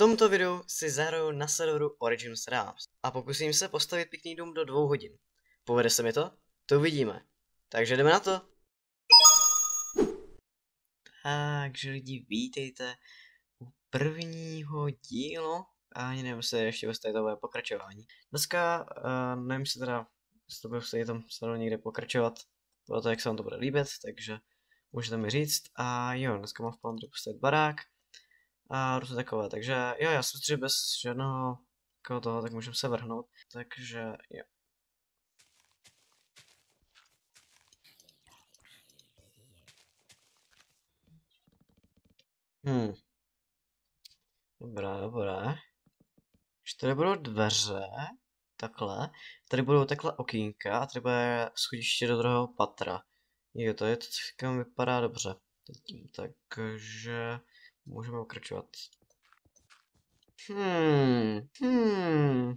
tomto videu si zahraju na serveru Origins Realms a pokusím se postavit pěkný dům do dvou hodin. Povede se mi to? To uvidíme. Takže jdeme na to. Takže lidi, vítejte u prvního dílu. A ani nevím, jestli ještě vlastně to bude pokračování. Dneska uh, nevím, jestli teda jestli to bude v tom serveru někde pokračovat. Bylo to, jak se vám to bude líbit, takže můžete mi říct. A jo, dneska mám v plánu postavit barák a různé takové. Takže jo, já si že bez žádného toho, tak můžeme se vrhnout. Takže jo. Hmm. Dobrá, dobrá. Už tady budou dveře, takhle. Tady budou takhle okýnka a tady bude schodiště do druhého patra. Jo, to je to, co vypadá dobře. Takže můžeme pokračovat. Hmm, hmm.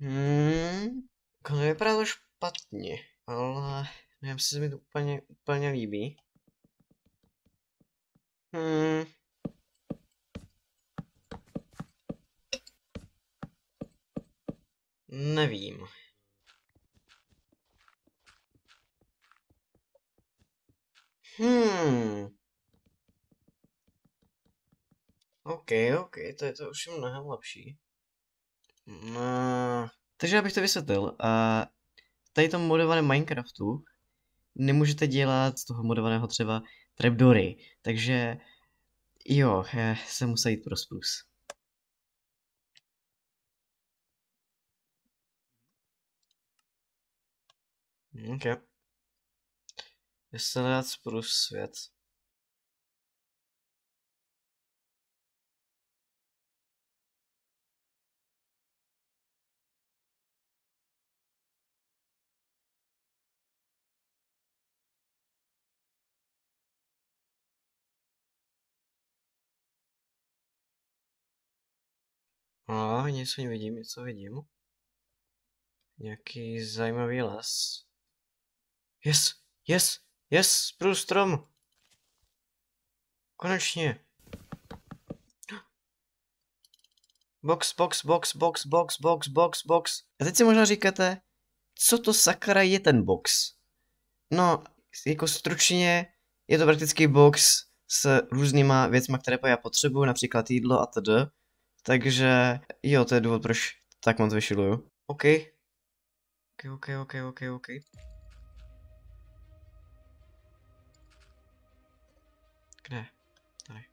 Hmm, jako nevypadá to špatně, ale nevím, jestli se mi to úplně, úplně líbí. Hmm. Nevím. Hmm. OK, OK, to je to už mnohem lepší. No, takže abych to vysvětlil, uh, tady tom modovaném Minecraftu nemůžete dělat z toho modovaného třeba trapdory, takže jo, se musí jít pro sprus. OK. Vysledovat sprus svět. A něco vidím, něco vidím. Nějaký zajímavý les. Yes, yes, yes, průstrom. Konečně. Box, box, box, box, box, box, box, box. A teď si možná říkáte, co to sakra je ten box? No, jako stručně, je to prakticky box s různýma věcmi, které já potřebuju, například jídlo a td. Takže jo, to je důvod, proč tak moc vyšiluju. OK. OK, OK, OK, OK, OK. Kde? Tady.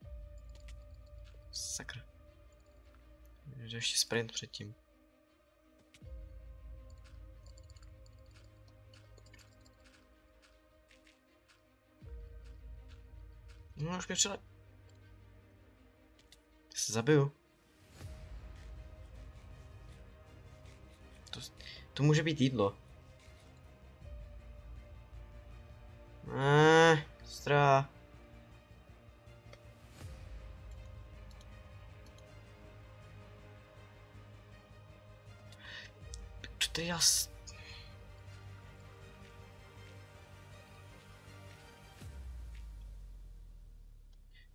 Sakra. Jde ještě sprint předtím. No, už mě přele... Se zabiju. To, může být jídlo. Eee, strá. To je jas...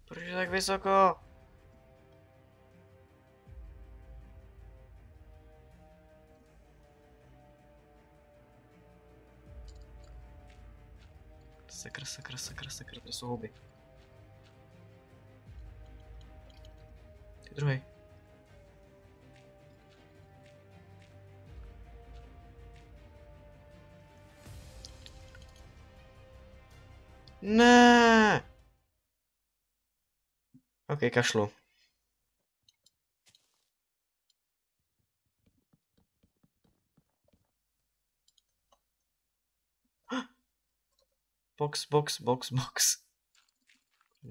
Proč je tak vysoko? Sakra, sakra, sakra, sakra, to jsou houby. Ty druhý. Ne. Ok, kašlu. Box, box, box, box.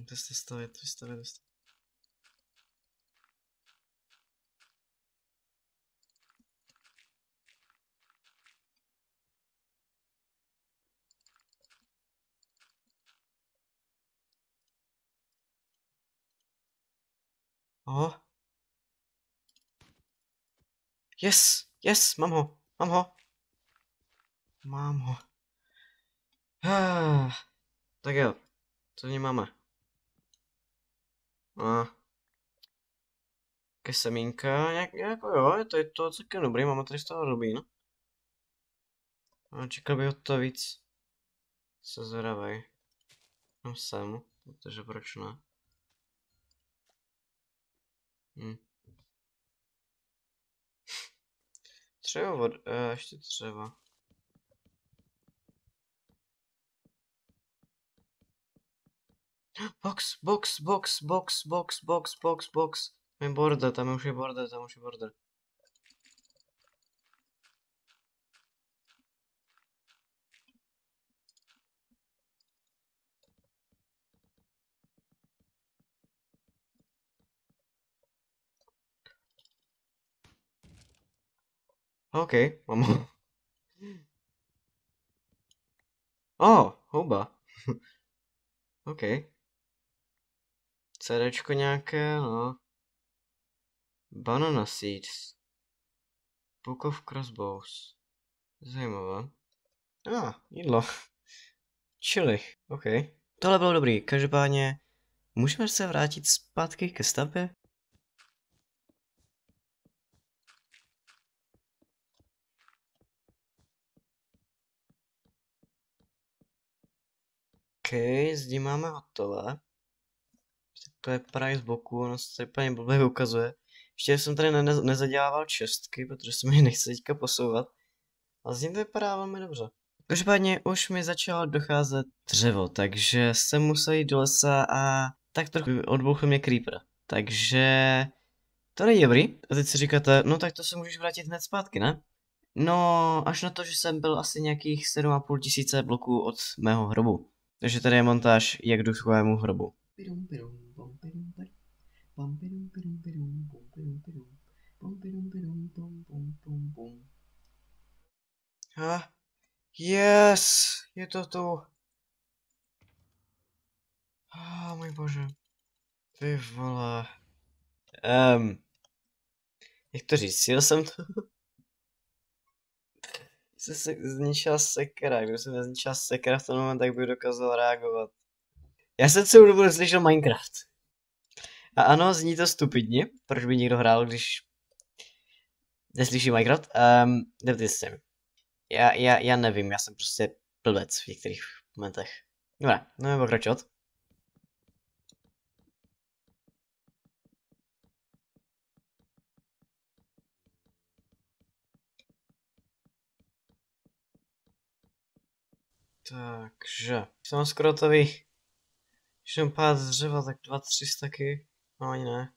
To stavit, to stavit. Oh. Yes, yes, mám ho, mám ho. Mám ho. Ah, tak jo, co v něm máme? A, Ke semínka, jak, jako jo, je to, je to celkem dobrý, máme tady z toho rubín. A čekal bych od toho víc. Se zvědavej. Tam jsem, protože proč ne? Hm. Třeba vod, uh, ještě třeba. Box, box, box, box, box, box, box, box. Tam je border, tam už je border, tam už je border. OK, mám ho. Oh, houba. OK. CDčko nějaké, no. Banana seeds. Book of crossbows. Zajímavé. A, ah, jídlo. Chili, OK. Tohle bylo dobrý, každopádně můžeme se vrátit zpátky ke stavbě? OK, zdi máme hotové. To je právě z boku, ono se tady úplně blbě ukazuje. Ještě jsem tady ne nezadělával čestky, protože se mi nechce teďka posouvat. A z ním vypadá velmi dobře. Každopádně už mi začalo docházet dřevo, takže jsem musel jít do lesa a tak trochu odbouchl mě creeper. Takže to není dobrý. A teď si říkáte, no tak to se můžeš vrátit hned zpátky, ne? No, až na to, že jsem byl asi nějakých 7,5 tisíce bloků od mého hrobu. Takže tady je montáž, jak jdu k hrobu. A, yes, je to tu. A, oh, můj bože. Ty vole. Um, jak to říct, jel jsem to se, se zničila sekera, kdyby se nezničila sekera v ten moment, tak bych dokázal reagovat. Já jsem celou dobu neslyšel Minecraft. A ano, zní to stupidně, proč by někdo hrál, když neslyší Minecraft. Um, nebudete se já, já, já nevím, já jsem prostě blbec v některých momentech. Dobrá, no pokračovat. Takže, jsem skoro tady, když jsem pár z dřeva, tak dva, tři staky, no ani ne.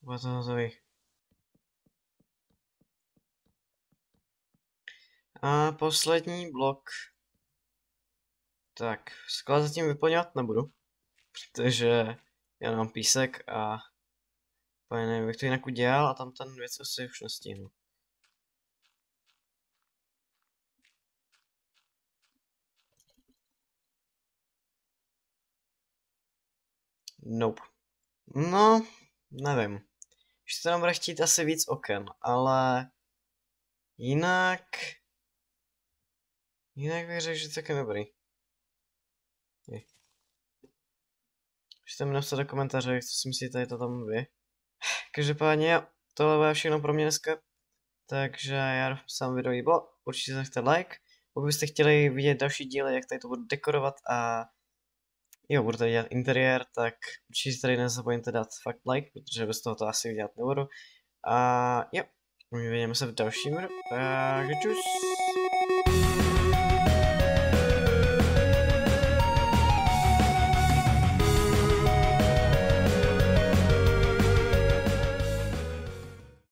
Bude to hotový. A poslední blok. Tak, sklad zatím vyplňovat nebudu, protože já mám písek a úplně nevím, jak to jinak udělal a tam ten věc asi už nestihnu. Nope. No, nevím. Už se tam bude chtít asi víc oken, ale jinak... Jinak bych řekl, že to je dobrý. Je. Můžete mi napsat do komentáře, co si myslíte, to tam vy. Každopádně tohle bude všechno pro mě dneska. Takže já sám video líbilo, určitě nechte like. Pokud byste chtěli vidět další díly, jak tady to budu dekorovat a jo, budu tady dělat interiér, tak určitě tady nezapomeňte dát fakt like, protože bez toho to asi dělat nebudu. A jo, uvidíme se v dalším videu. Tak čus.